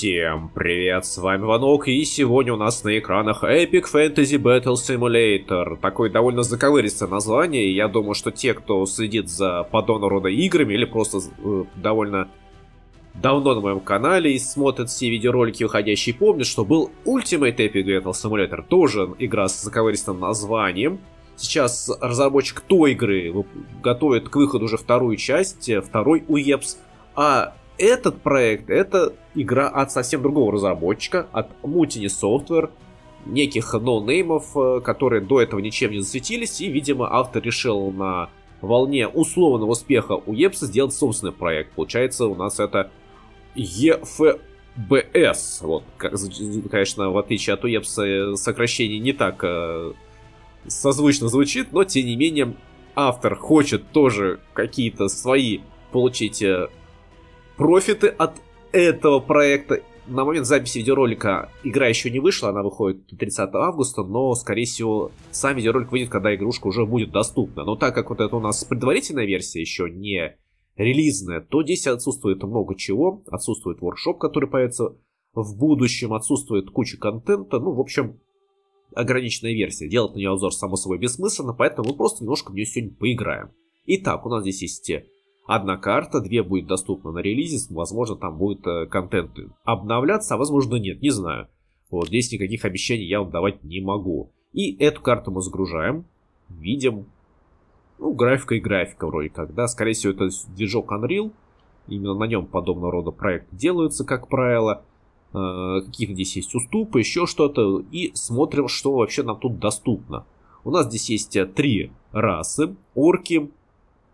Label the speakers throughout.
Speaker 1: Всем привет, с вами Ванок, и сегодня у нас на экранах Epic Fantasy Battle Simulator. Такое довольно заковыристое название, и я думаю, что те, кто следит за подобного рода играми, или просто э, довольно давно на моем канале и смотрят все видеоролики выходящие, помнят, что был Ultimate Epic Battle Simulator, тоже игра с заковыристым названием. Сейчас разработчик той игры готовит к выходу уже вторую часть, э, второй УЕПС, а этот проект это игра от совсем другого разработчика, от Mutiny Software, неких ноунеймов, э, которые до этого ничем не засветились, и, видимо, автор решил на волне условного успеха у Епса сделать собственный проект. Получается, у нас это EFBS. Вот, конечно, в отличие от Уепса, э, сокращение не так э, созвучно звучит, но, тем не менее, автор хочет тоже какие-то свои получить профиты от этого проекта. На момент записи видеоролика игра еще не вышла, она выходит 30 августа, но, скорее всего, сам видеоролик выйдет, когда игрушка уже будет доступна. Но так как вот это у нас предварительная версия, еще не релизная, то здесь отсутствует много чего. Отсутствует воркшоп, который появится в будущем, отсутствует куча контента. Ну, в общем, ограниченная версия. Делать на нее обзор, само собой, бессмысленно, поэтому мы просто немножко в нее сегодня поиграем. Итак, у нас здесь есть одна карта, две будет доступна на релизе, возможно, там будет э, контент обновляться, а возможно нет, не знаю. Вот здесь никаких обещаний я вам давать не могу. И эту карту мы загружаем, видим, ну, графика и графика вроде как, да, скорее всего, это движок Unreal, именно на нем подобного рода проекты делаются, как правило, э, какие-то здесь есть уступы, еще что-то, и смотрим, что вообще нам тут доступно. У нас здесь есть э, три расы, орки,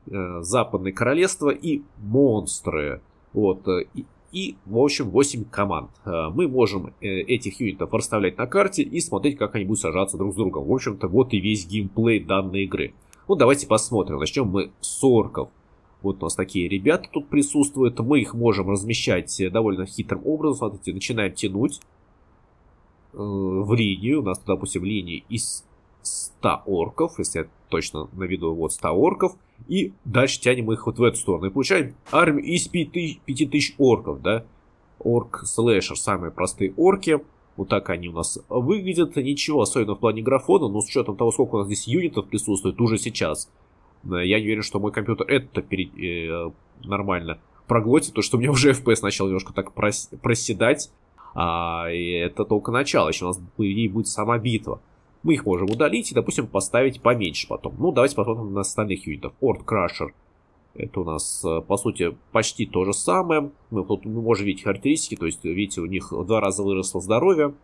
Speaker 1: Западное Королевство и монстры. Вот, э, и, и, в общем, 8 команд. Э, мы можем э, этих юнитов расставлять на карте и смотреть, как они будут сажаться друг с другом. В общем-то, вот и весь геймплей данной игры. Ну, давайте посмотрим. Начнем мы с орков. Вот у нас такие ребята тут присутствуют. Мы их можем размещать довольно хитрым образом. Смотрите, начинаем тянуть в линию. У нас, допустим, линии из 100 орков, если я точно наведу вот 100 орков, и дальше тянем их вот в эту сторону. И получаем армию из 5000 орков, да. Орк-слэшер, самые простые орки. Вот так они у нас выглядят. Ничего особенного в плане графона, но с учетом того, сколько у нас здесь юнитов присутствует уже сейчас, э, я не уверен, что мой компьютер это перед, э, нормально проглотит, то что у меня уже FPS начал немножко так прос, проседать. А, и это только начало, еще у нас, идее, будет сама битва. Мы их можем удалить и, допустим, поставить поменьше потом. Ну, давайте посмотрим на остальных юнитов. Орд Крашер. Это у нас, э, по сути, почти то же самое. Мы тут можем видеть характеристики, то есть, видите, у них в два раза выросло здоровье.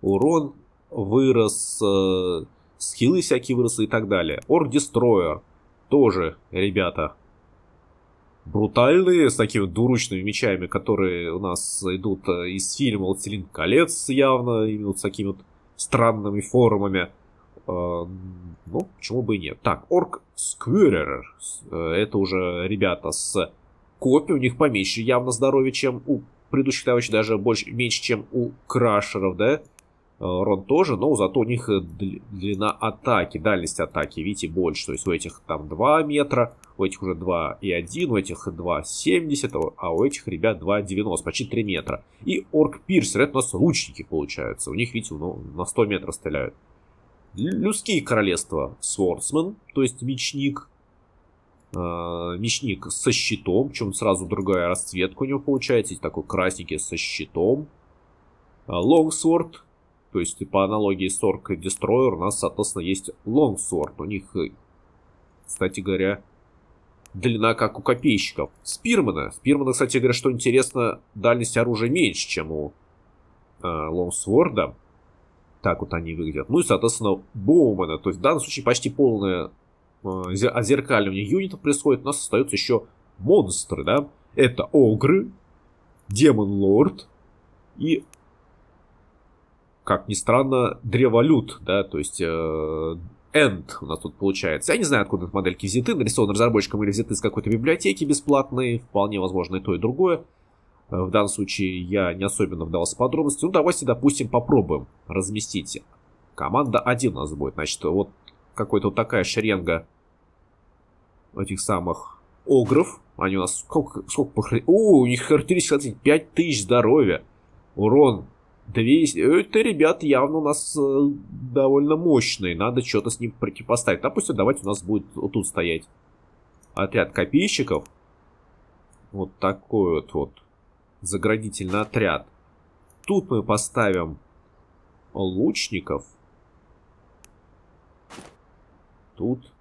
Speaker 1: Урон вырос, э, скиллы всякие выросли и так далее. Орк Дестройер. Тоже, ребята, брутальные, с такими двуручными мечами, которые у нас идут э, из фильма «Властелин колец» явно, именно с такими вот странными формами. Э, ну, почему бы и нет. Так, Орк Сквирер. Э, это уже ребята с копи. У них поменьше явно здоровье, чем у предыдущих товарищей. Даже больше, меньше, чем у крашеров, да? Э, Рон тоже, но зато у них длина атаки, дальность атаки, видите, больше. То есть у этих там 2 метра, у этих уже 2,1, у этих 2,70, а у этих ребят 2,90, почти 3 метра. И Орк Пирсер, это у нас лучники получаются. У них, видите, ну, на 100 метров стреляют. Людские королевства Свордсмен, то есть мечник. Э, мечник со щитом, причем сразу другая расцветка у него получается. Такой красненький со щитом. Лонгсворд, то есть, по аналогии с Orc Destroyer у нас, соответственно, есть Longsword. У них, э, кстати говоря, длина как у копейщиков. Спирмана. Спирмана, кстати говоря, что интересно, дальность оружия меньше, чем у э. Так вот они выглядят. Ну и, соответственно, Боумана. То есть, в данном случае почти полное э, озеркаливание юнитов происходит. У нас остаются еще монстры, да. Это Огры, Демон Лорд и как ни странно, древолют, да, то есть э, End у нас тут получается. Я не знаю, откуда эти модельки взяты, нарисованы разработчиком или взяты из какой-то библиотеки бесплатной, вполне возможно и то, и другое. Э, в данном случае я не особенно вдавался в подробности. Ну, давайте, допустим, попробуем разместить. Команда 1 у нас будет. Значит, вот какой-то вот такая шеренга этих самых огров. Они у нас сколько, сколько по хар... О, у них характеристика 5000 здоровья. Урон 200. Это, ребят, явно у нас э, довольно мощные. Надо что-то с ним противопоставить. Допустим, давайте у нас будет вот тут стоять отряд копейщиков. Вот такой вот, вот заградительный отряд. Тут мы поставим лучников. Тут.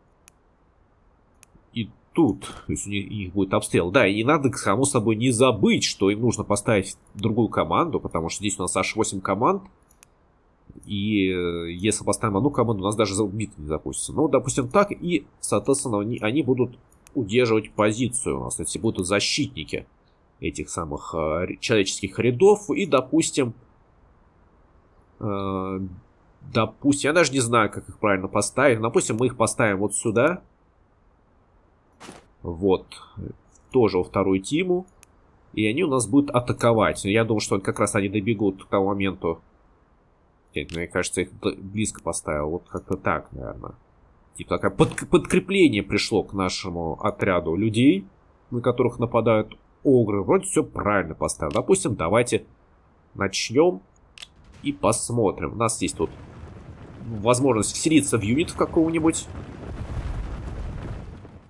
Speaker 1: Тут. То есть у них, у них будет обстрел. Да, и надо, само собой, не забыть, что им нужно поставить другую команду, потому что здесь у нас аж 8 команд. И э, если поставим одну команду, у нас даже битва не запустится. Ну, допустим, так. И, соответственно, они, они будут удерживать позицию у нас. Эти будут защитники этих самых э, человеческих рядов. И, допустим, э, допустим, я даже не знаю, как их правильно поставить. Допустим, мы их поставим вот сюда. Вот. Тоже во вторую тиму. И они у нас будут атаковать. Я думаю, что как раз они добегут к тому моменту. Нет, мне кажется, их близко поставил. Вот как-то так, наверное. Типа такое под, подкрепление пришло к нашему отряду людей, на которых нападают огры. Вроде все правильно поставил. Допустим, давайте начнем и посмотрим. У нас есть тут возможность вселиться в юнит в какого-нибудь.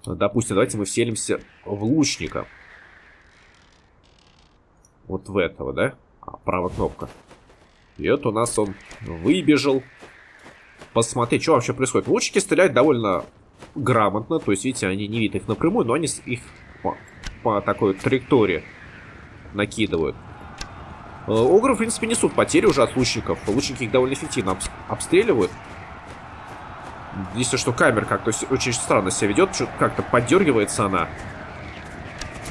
Speaker 1: Допустим, давайте мы вселимся в лучника. Вот в этого, да? А, правая кнопка. И вот у нас он выбежал посмотреть, что вообще происходит. Лучники стреляют довольно грамотно, то есть, видите, они не видят их напрямую, но они их по, по такой траектории накидывают. Э, огры, в принципе, несут потери уже от лучников. Лучники их довольно эффективно об, обстреливают. Единственное, что камера как-то очень странно себя ведет, как-то поддергивается она.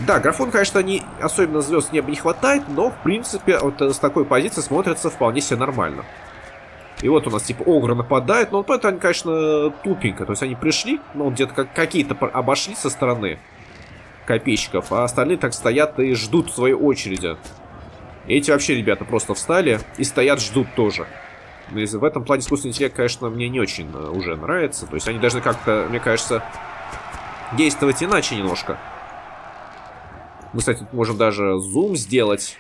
Speaker 1: Да, графон, конечно, не особенно звезд неба не хватает, но, в принципе, вот с такой позиции смотрится вполне себе нормально. И вот у нас типа Огры нападает, но это они, конечно, тупенько. То есть они пришли, ну, где-то как какие-то обошли со стороны копейщиков, а остальные так стоят и ждут своей очереди. Эти вообще ребята просто встали и стоят, ждут тоже. В этом плане искусственный интеллект, конечно, мне не очень э, уже нравится. То есть они должны как-то, мне кажется, действовать иначе немножко. Мы, кстати, можем даже зум сделать.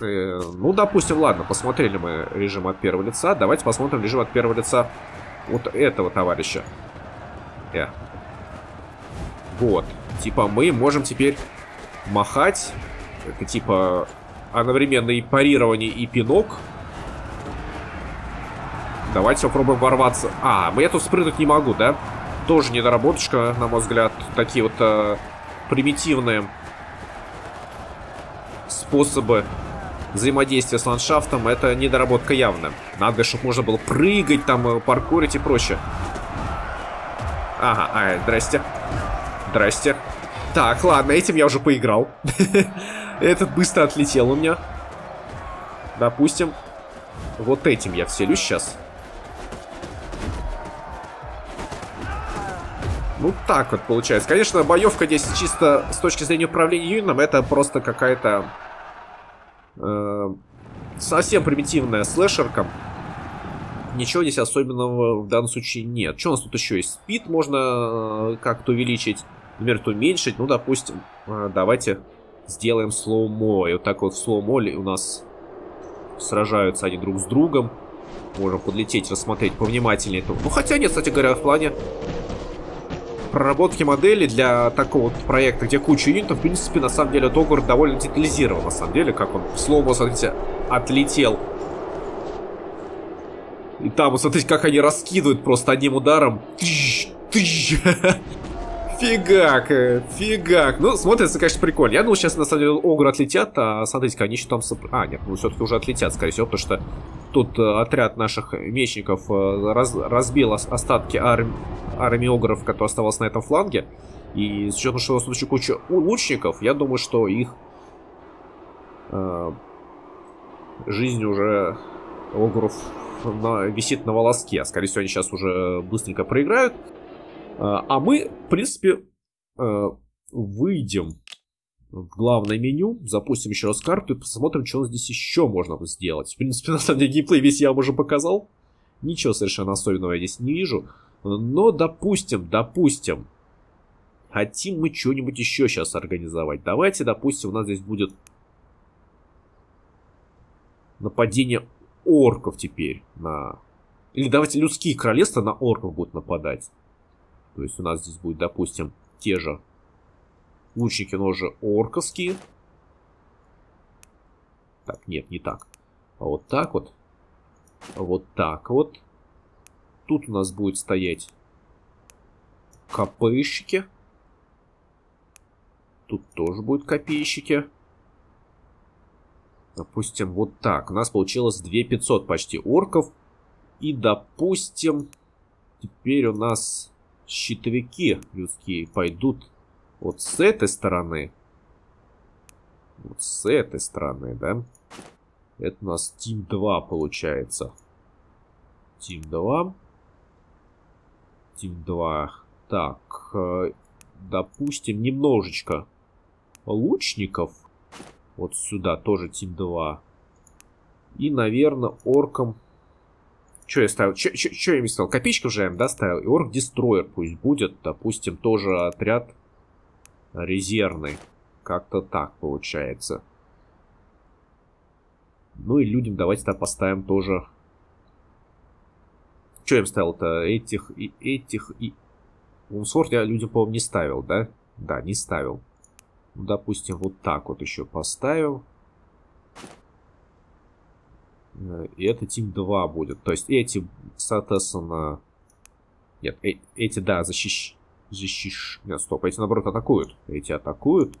Speaker 1: Э, ну, допустим, ладно, посмотрели мы режим от первого лица. Давайте посмотрим режим от первого лица вот этого товарища. Э. Вот. Типа мы можем теперь махать. Это типа одновременно и парирование, и пинок. Давайте попробуем ворваться. А, я тут спрыгнуть не могу, да? Тоже недоработочка, на мой взгляд. Такие вот э, примитивные способы взаимодействия с ландшафтом. Это недоработка явно. Надо, чтобы можно было прыгать, там, э, паркурить и прочее. Ага, а, здрасте. Здрасте. Так, ладно, этим я уже поиграл. Этот быстро отлетел у меня. Допустим, вот этим я вселюсь сейчас. Ну, так вот получается. Конечно, боевка здесь чисто с точки зрения управления юнитом, это просто какая-то... Э, совсем примитивная слэшерка. Ничего здесь особенного в данном случае нет. Что у нас тут еще есть? Speed можно э, как-то увеличить. Например, уменьшить. Ну, допустим, э, давайте сделаем slow-mo. И вот так вот в slow-mo у нас сражаются они друг с другом. Можем подлететь, рассмотреть повнимательнее. Ну, хотя нет, кстати говоря, в плане проработки модели для такого вот проекта, где куча юнитов, в принципе, на самом деле, то Огр довольно детализирован, на самом деле, как он в slow-mo, смотрите, отлетел. И там, смотрите, как они раскидывают просто одним ударом. Тыщ, тыщ. Фигак, э, фигак. Ну, смотрится, конечно, прикольно. Я думал, сейчас, на самом деле, Огры отлетят, а смотрите они еще там... Соп... А, нет, ну, все-таки уже отлетят, скорее всего, потому что тут э, отряд наших мечников э, раз... разбил остатки арм... армии Огров, которые оставалось на этом фланге. И с учетом, что у нас тут еще куча лучников, я думаю, что их э... жизнь уже Огров на... висит на волоске. Скорее всего, они сейчас уже быстренько проиграют. А, а мы, в принципе, э, выйдем в главное меню, запустим еще раз карту и посмотрим, что здесь еще можно сделать. В принципе, на самом деле, геймплей весь я вам уже показал. Ничего совершенно особенного я здесь не вижу. Но, допустим, допустим, хотим мы что-нибудь еще сейчас организовать. Давайте, допустим, у нас здесь будет нападение орков теперь на... Или давайте людские королевства на орков будут нападать. То есть у нас здесь будет, допустим, те же лучники, но уже орковские. Так, нет, не так. А вот так вот. А вот так вот. Тут у нас будет стоять копейщики. Тут тоже будут копейщики. Допустим, вот так. У нас получилось 2500 почти орков. И, допустим, теперь у нас щитовики людские пойдут вот с этой стороны. Вот с этой стороны, да? Это у нас Team 2 получается. Team 2. Team 2. Так, э, допустим, немножечко лучников. Вот сюда тоже Team 2. И, наверное, оркам... Что я ставил? Что я им ставил? Копеечки уже им, да, ставил? И орк Дестройер пусть будет. Допустим, тоже отряд резервный. Как-то так получается. Ну и людям давайте тогда поставим тоже... Что я им ставил-то? Этих и этих и... Умсворд я людям, по-моему, не ставил, да? Да, не ставил. Ну, допустим, вот так вот еще поставил. Э, и это Тим 2 будет. То есть эти, соответственно... Нет, э эти, да, защищ... защищ... Нет, стоп, эти, наоборот, атакуют. Эти атакуют,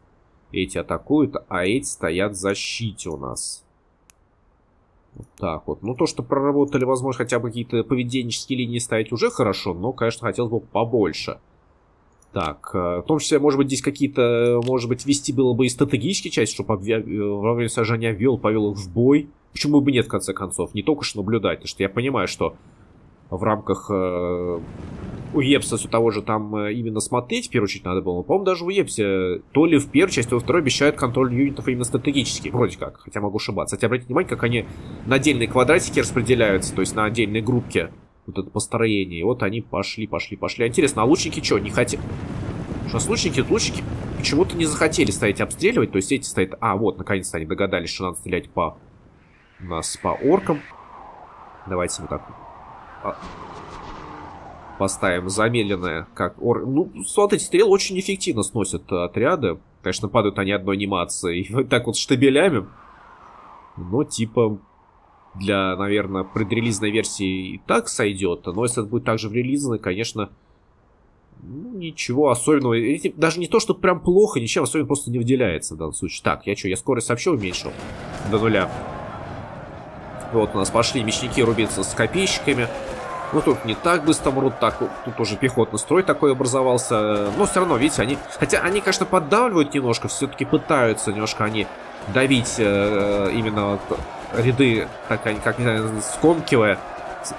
Speaker 1: эти атакуют, а эти стоят в защите у нас. Вот так вот. Ну, то, что проработали, возможно, хотя бы какие-то поведенческие линии ставить уже хорошо, но, конечно, хотелось бы побольше. Так, э, в том числе, может быть, здесь какие-то, может быть, вести было бы и стратегические части, чтобы. Э, во время сражения вел, повел их в бой. Почему бы нет, в конце концов? Не только что наблюдать, потому что я понимаю, что в рамках э, у Епса все того же там э, именно смотреть в первую очередь надо было. По-моему, даже у Епсе то ли в первой части, то ли во второй обещают контроль юнитов именно стратегически. Вроде как, хотя могу ошибаться. Хотя обратите внимание, как они на отдельные квадратики распределяются, то есть на отдельные группки вот это построение. И вот они пошли, пошли, пошли. Интересно, а лучники что, не хотят? Сейчас лучники, лучники почему-то не захотели стоять обстреливать. То есть эти стоят... А, вот, наконец-то они догадались, что надо стрелять по... У нас по оркам. Давайте вот так а, поставим замедленное, как ор... Ну, смотрите, стрелы очень эффективно сносят отряды. Конечно, падают они одной анимацией. Вот так вот штабелями. Но, типа, для, наверное, предрелизной версии и так сойдет. Но если это будет также в релизной, конечно, ну, ничего особенного. Даже не то, что прям плохо, ничем особенно просто не выделяется в данном случае. Так, я что, я скорость вообще уменьшил до нуля. Вот у нас пошли мечники рубиться с копейщиками. Ну, тут не так быстро мрут, так, тут уже пехотный строй такой образовался. Но все равно, видите, они... Хотя они, конечно, поддавливают немножко, все-таки пытаются немножко они давить э, именно ряды, так они, как не знаю, скомкивая,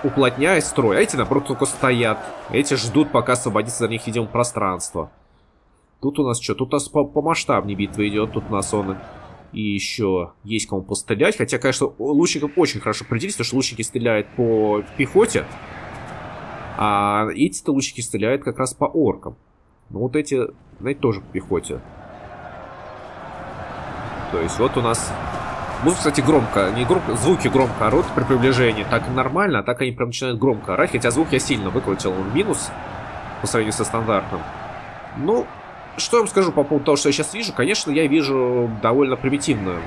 Speaker 1: уплотняя строй. А эти, наоборот, только стоят. Эти ждут, пока освободится за них, видимо, пространство. Тут у нас что? Тут у нас по, по масштабнее битва идет. Тут у нас он и еще есть кому пострелять. Хотя, конечно, лучникам очень хорошо определить, потому что лучники стреляют по пехоте. А эти-то лучники стреляют как раз по оркам. Ну вот эти, знаете, тоже по пехоте. То есть вот у нас Музыка, кстати, громко, не громко, звуки громко орут при приближении. Так нормально, а так они прям начинают громко орать, хотя звук я сильно выкрутил в минус по сравнению со стандартным. Ну, что я вам скажу по поводу того, что я сейчас вижу? Конечно, я вижу довольно примитивную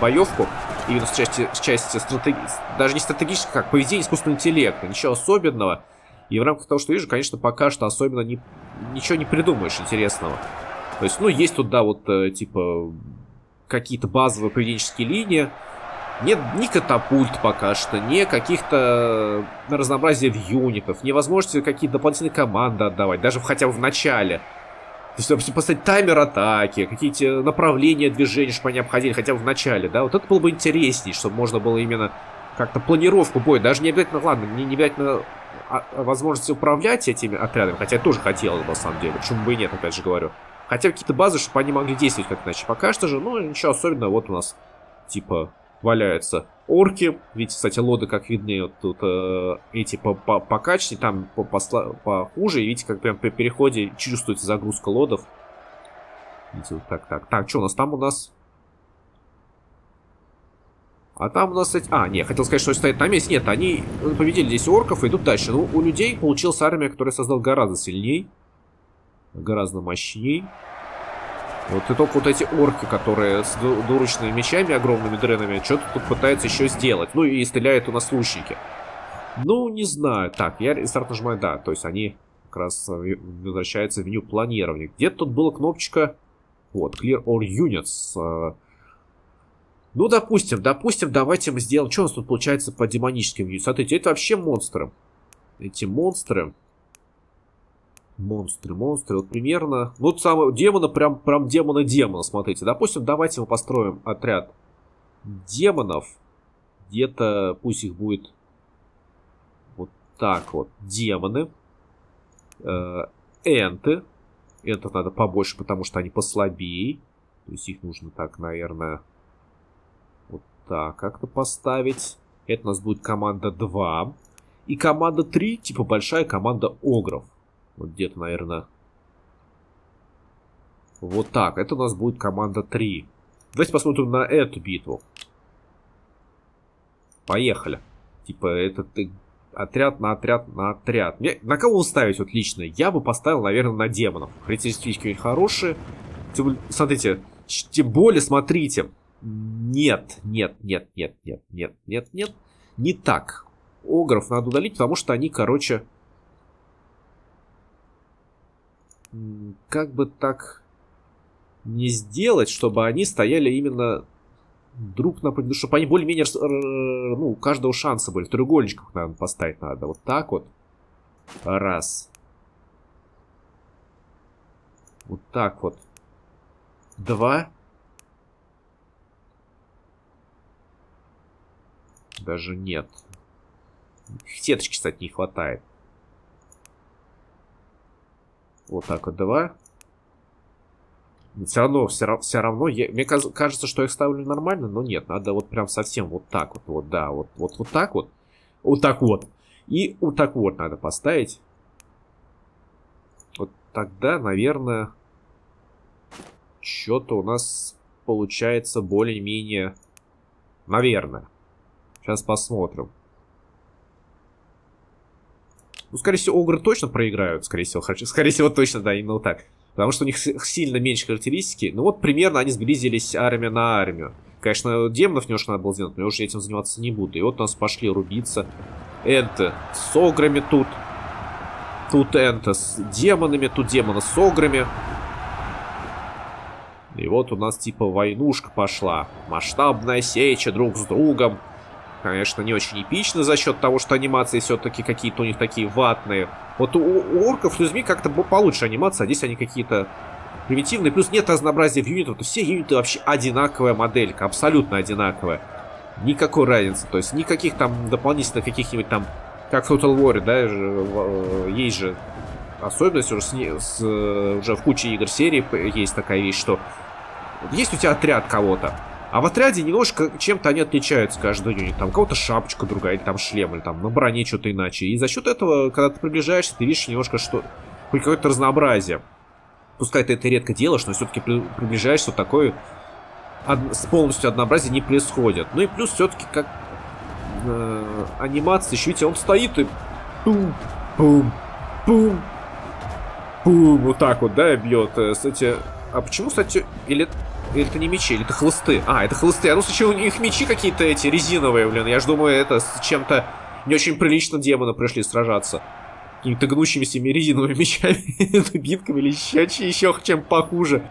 Speaker 1: боевку, именно с части, с части стратеги... даже не стратегической, как поведение искусственного интеллекта, ничего особенного. И в рамках того, что вижу, конечно, пока что особенно не... ничего не придумаешь интересного. То есть, ну, есть тут, да, вот, э, типа, какие-то базовые поведенческие линии. Нет ни катапульт пока что, ни каких-то разнообразия в юнитов, невозможности какие-то дополнительные команды отдавать, даже хотя бы в начале. То есть, допустим, поставить таймер атаки, какие-то направления движения, чтобы они обходили хотя бы в начале, да, вот это было бы интереснее, чтобы можно было именно как-то планировку боя, даже не обязательно, ладно, не, не обязательно а, возможности управлять этими отрядами, хотя я тоже хотел, на самом деле, почему бы и нет, опять же говорю. Хотя какие-то базы, чтобы они могли действовать как иначе. Пока что же, ну, ничего особенного. Вот у нас, типа, валяются орки. Видите, кстати, лоды, как видны, вот тут э, эти по -по покачнее, там по -по похуже. И видите, как прям при переходе чувствуется загрузка лодов. Видите, вот так, так. Так, что у нас там у нас? А там у нас, кстати... А, не, хотел сказать, что стоит на месте. Нет, они победили здесь орков и идут дальше. Ну, у людей получилась армия, которая создал гораздо сильней. Гораздо мощней. Вот и только вот эти орки, которые с дурочными мечами, огромными дренами, что-то тут пытаются еще сделать. Ну и стреляют у нас лучники. Ну, не знаю. Так, я старт нажимаю да. То есть они как раз возвращаются в меню планирования. Где-то тут была кнопочка... Вот, Clear All Units. Э, ну, допустим, допустим, давайте мы сделаем... Что у нас тут получается по демоническим юнитам? Смотрите, это вообще монстры. Эти монстры... Монстры, монстры, вот примерно... Ну, вот самого демона, прям, прям демона-демона, смотрите. Допустим, давайте мы построим отряд демонов. Где-то, пусть их будет вот так вот, демоны. Э, энты. Энтов надо побольше, потому что они послабее. То есть их нужно так, наверное, вот так как-то поставить. Это у нас будет команда 2. И команда 3, типа большая команда огров. Вот где-то, наверное... Вот так. Это у нас будет команда 3. Давайте посмотрим на эту битву. Поехали. Типа, этот отряд на отряд на отряд. Мне, на кого ставить вот лично? Я бы поставил, наверное, на демонов. Характеристики хорошие. Тем, смотрите, тем более, смотрите. Нет, нет, нет, нет, нет, нет, нет, нет. Не так. Огров надо удалить, потому что они, короче, как бы так не сделать, чтобы они стояли именно друг напротив, ну, чтобы они более-менее, ну, у каждого шанса были. Треугольничков, наверное, поставить надо. Вот так вот. Раз. Вот так вот. Два. Даже нет. Сеточки, кстати, не хватает. Вот так вот два. Все равно, все, все равно, я, мне кажется, что я ставлю нормально, но нет, надо вот прям совсем вот так вот, вот, да, вот, вот, вот так вот, вот так вот, и вот так вот надо поставить. Вот тогда, наверное, что-то у нас получается более-менее, наверное. Сейчас посмотрим. Ну, скорее всего, Огры точно проиграют, скорее всего. Скорее всего, точно, да, именно так. Потому что у них сильно меньше характеристики. Ну вот, примерно они сблизились армия на армию. Конечно, демонов немножко надо было сделать, но я уже этим заниматься не буду. И вот у нас пошли рубиться. Энты с ограми тут. Тут энты с демонами, тут демоны с ограми. И вот у нас типа войнушка пошла. Масштабная сеча друг с другом конечно, не очень эпично за счет того, что анимации все-таки какие-то у них такие ватные. Вот у, у орков людьми как-то получше анимация, а здесь они какие-то примитивные. Плюс нет разнообразия в юнитах. То все юниты вообще одинаковая моделька, абсолютно одинаковая. Никакой разницы. То есть никаких там дополнительных каких-нибудь там, как в Total War, да, э, есть же особенность уже, с, с, уже в куче игр серии есть такая вещь, что есть у тебя отряд кого-то, а в отряде немножко чем-то они отличаются каждый юнит. Там кого-то шапочка другая, или там шлем, или там на броне что-то иначе. И за счет этого, когда ты приближаешься, ты видишь немножко что... Какое-то разнообразие. Пускай ты это редко делаешь, но все-таки при... приближаешься, вот такое од... с полностью однообразие не происходит. Ну и плюс все-таки как э, анимация, еще видите, он стоит и пум, пум, пум, пум, вот так вот, да, бьет. Кстати, а почему, кстати, или или это не мечи, или это хлысты? А, это хлысты. А ну, случае, у них мечи какие-то эти резиновые, блин. Я ж думаю, это с чем-то не очень прилично демоны пришли сражаться. Какими-то гнущимися резиновыми мечами, дубинками или еще, еще чем похуже.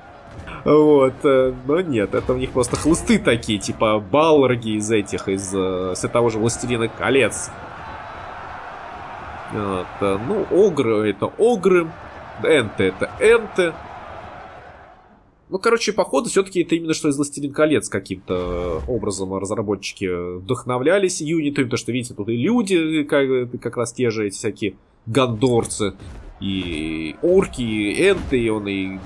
Speaker 1: Вот, э, но нет, это у них просто хлысты такие, типа балларги из этих, из э, с того же Властелина колец. Вот, э, ну, огры это огры, энты это энты. Ну, короче, походу, все-таки это именно что из «Властелин колец» каким-то образом разработчики вдохновлялись юнитами, потому что, видите, тут и люди как, как раз те же эти всякие гандорцы, и орки, и энты, и он, и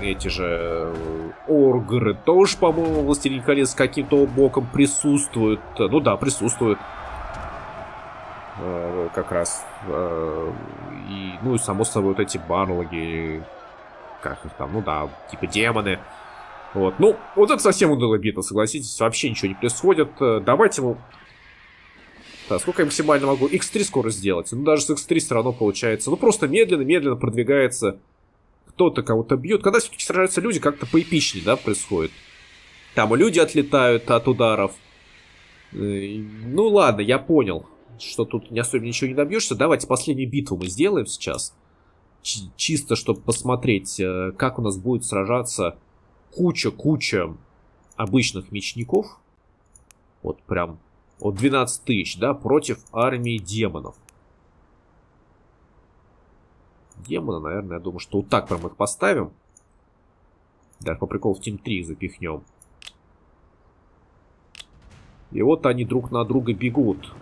Speaker 1: эти же э, оргры тоже, по-моему, Властелин колец каким-то боком присутствуют. Ну да, присутствуют. Э, как раз. Э, и, ну и само собой вот эти барлоги, как их там, ну да, типа демоны. Вот, ну, вот это совсем унылая битва, согласитесь, вообще ничего не происходит. Давайте ему... Да, сколько я максимально могу? X3 скорость сделать. Ну, даже с X3 все равно получается. Ну, просто медленно-медленно продвигается. Кто-то кого-то бьет. Когда все-таки сражаются люди, как-то поэпичнее, да, происходит. Там люди отлетают от ударов. Ну, ладно, я понял что тут не особо ничего не добьешься. Давайте последнюю битву мы сделаем сейчас. Чисто, чтобы посмотреть, э, как у нас будет сражаться куча-куча обычных мечников. Вот прям вот 12 тысяч, да, против армии демонов. Демона, наверное, я думаю, что вот так прям их поставим. Даже по приколу в Team 3 запихнем. И вот они друг на друга бегут.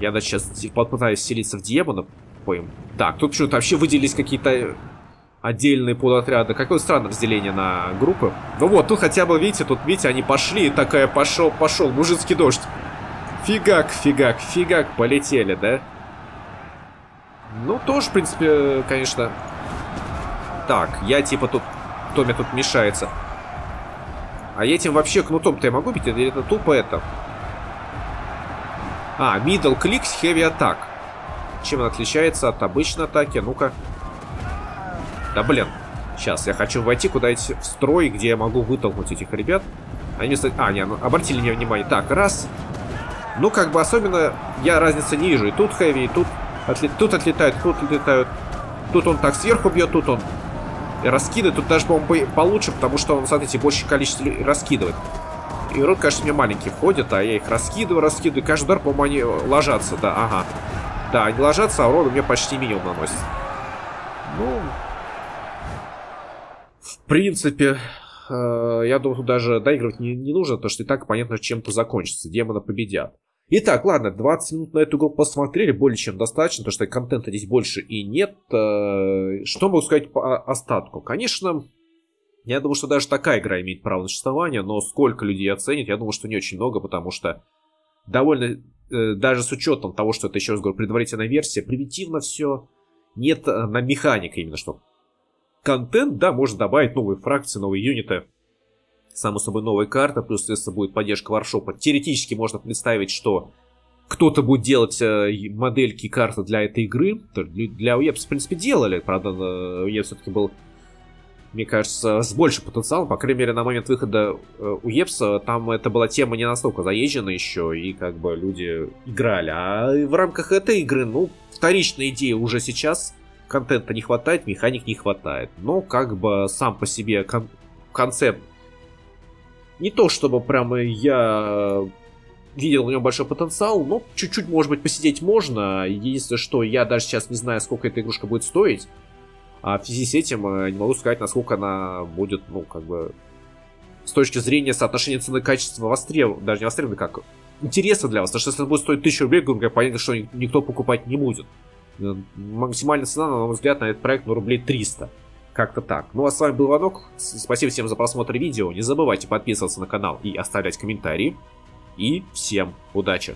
Speaker 1: Я сейчас попытаюсь селиться в демона. Поим. Так, тут что-то вообще выделились какие-то отдельные подотряды. Какое странное разделение на группы. Ну вот, тут хотя бы, видите, тут, видите, они пошли, такая пошел, пошел, мужицкий дождь. Фигак, фигак, фигак, полетели, да? Ну, тоже, в принципе, конечно. Так, я типа тут... Кто мне тут мешается? А этим вообще кнутом-то я могу бить? Или это тупо это? А, middle click heavy attack. Чем он отличается от обычной атаки? Ну-ка. Да блин. Сейчас, я хочу войти куда-нибудь в строй, где я могу вытолкнуть этих ребят. Они, а, не, ну, обратили мне внимание. Так, раз. Ну, как бы особенно я разницы не вижу. И тут хэви, и тут, отли... тут отлетают, тут отлетают. Тут он так сверху бьет, тут он раскидывает. Тут даже, по-моему, получше, потому что он, смотрите, большее количество раскидывает. И урон, конечно, мне маленький входит, а я их раскидываю, раскидываю. Каждый удар, по-моему, они ложатся, да, ага. Да, они ложатся, а урон мне почти минимум наносит. Ну, в принципе, э, я думаю, даже доигрывать не, не нужно, потому что и так понятно, чем-то закончится. Демона победят. Итак, ладно, 20 минут на эту игру посмотрели, более чем достаточно, потому что контента здесь больше и нет. Э, что могу сказать по остатку? Конечно, я думаю, что даже такая игра имеет право на существование, но сколько людей оценит, я думаю, что не очень много, потому что довольно, э, даже с учетом того, что это, еще раз говорю, предварительная версия, примитивно все, нет э, на механика именно что. Контент, да, можно добавить новые фракции, новые юниты, само собой новая карта, плюс если будет поддержка варшопа. Теоретически можно представить, что кто-то будет делать э, модельки карты для этой игры. Для UEPS, в принципе, делали, правда, UEPS все-таки был мне кажется, с большим потенциалом. По крайней мере, на момент выхода э, у Епса там это была тема не настолько заезжена еще, и как бы люди играли. А в рамках этой игры, ну, вторичная идея уже сейчас. Контента не хватает, механик не хватает. Но как бы сам по себе кон концепт не то чтобы прямо я видел в нем большой потенциал, но чуть-чуть, может быть, посидеть можно. Единственное, что я даже сейчас не знаю, сколько эта игрушка будет стоить. А в связи с этим э, не могу сказать, насколько она будет, ну, как бы, с точки зрения соотношения цены-качества востребована, даже не востребована, как интереса для вас. Потому что если это будет стоить 1000 рублей, грубо понятно, что никто покупать не будет. Э, максимальная цена, на мой взгляд, на этот проект, ну, рублей 300. Как-то так. Ну, а с вами был Ванок. Спасибо всем за просмотр видео. Не забывайте подписываться на канал и оставлять комментарии. И всем удачи!